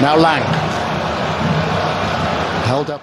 Now Lang. Held up.